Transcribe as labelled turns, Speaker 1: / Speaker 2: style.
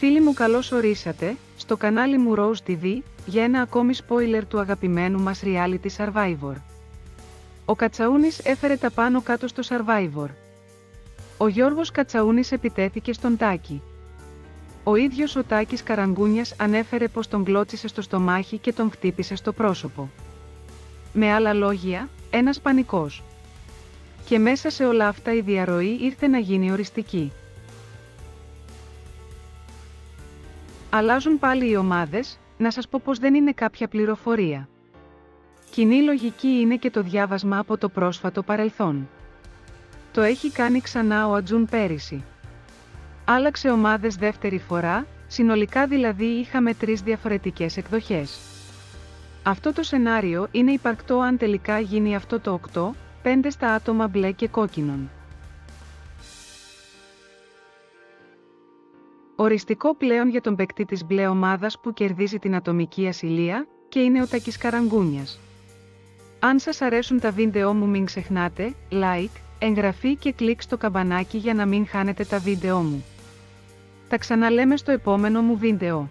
Speaker 1: Φίλοι μου καλώς ορίσατε, στο κανάλι μου Rose TV, για ένα ακόμη spoiler του αγαπημένου μας reality Survivor. Ο Κατσαούνης έφερε τα πάνω κάτω στο Survivor. Ο Γιώργος Κατσαούνης επιτέθηκε στον Τάκη. Ο ίδιος ο Τάκης Καραγκούνιας ανέφερε πως τον κλώτσισε στο στομάχι και τον χτύπησε στο πρόσωπο. Με άλλα λόγια, ένας πανικός. Και μέσα σε όλα αυτά η διαρροή ήρθε να γίνει οριστική. Αλλάζουν πάλι οι ομάδες, να σας πω πως δεν είναι κάποια πληροφορία. Κοινή λογική είναι και το διάβασμα από το πρόσφατο παρελθόν. Το έχει κάνει ξανά ο Ατζούν πέρυσι. Άλλαξε ομάδες δεύτερη φορά, συνολικά δηλαδή είχαμε τρεις διαφορετικές εκδοχές. Αυτό το σενάριο είναι υπαρκτό αν τελικά γίνει αυτό το 8, 5 στα άτομα μπλε και κόκκινον. Οριστικό πλέον για τον παικτή της μπλε ομάδας που κερδίζει την ατομική ασυλία και είναι ο Τακής Καραγκούνιας. Αν σας αρέσουν τα βίντεό μου μην ξεχνάτε, like, εγγραφή και κλικ στο καμπανάκι για να μην χάνετε τα βίντεό μου. Τα ξαναλέμε στο επόμενο μου βίντεο.